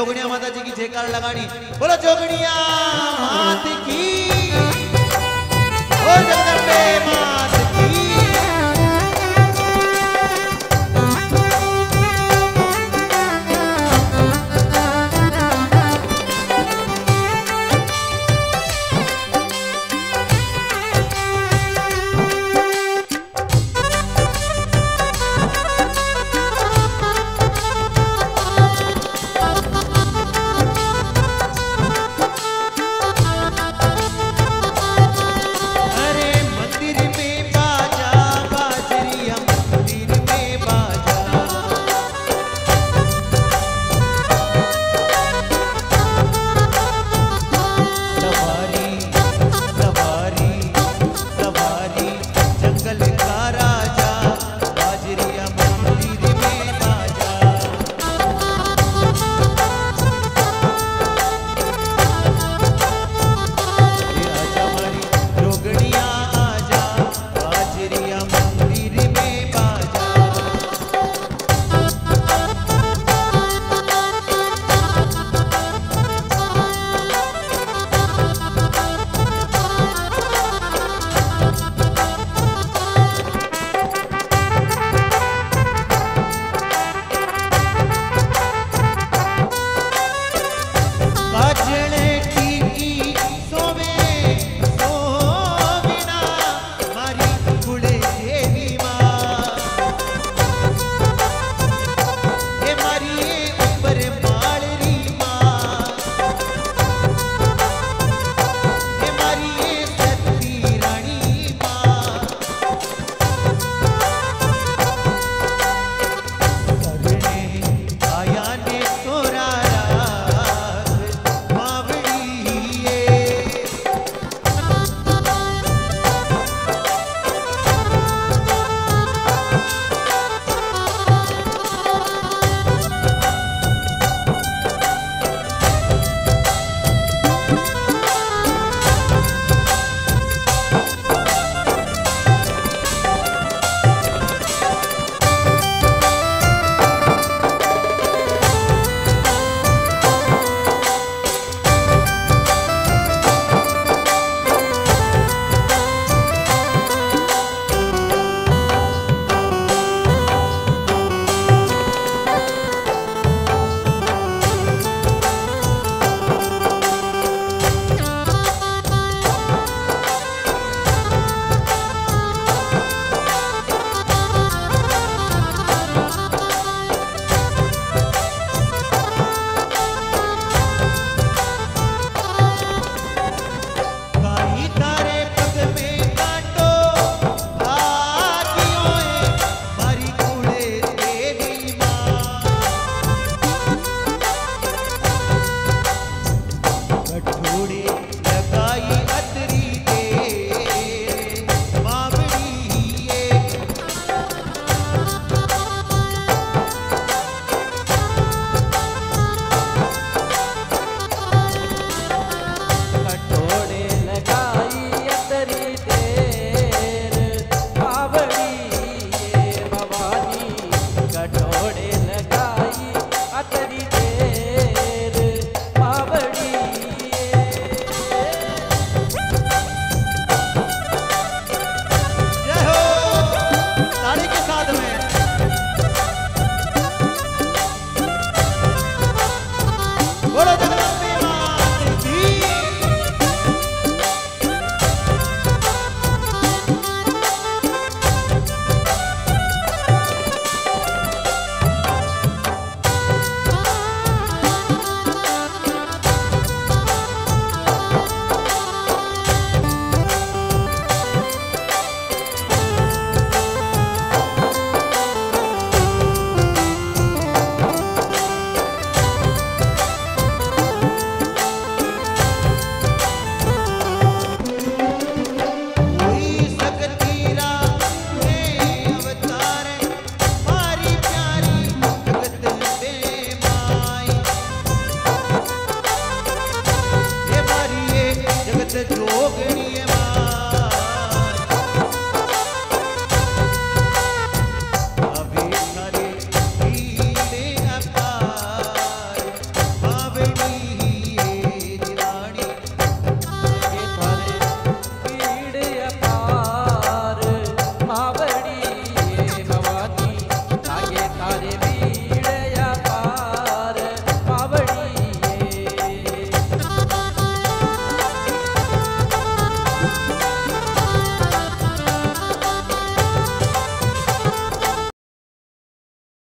जोगणिया माता जी की जयकार लगानी। बोलो जोगणिया मात की। ओ जगदम्बे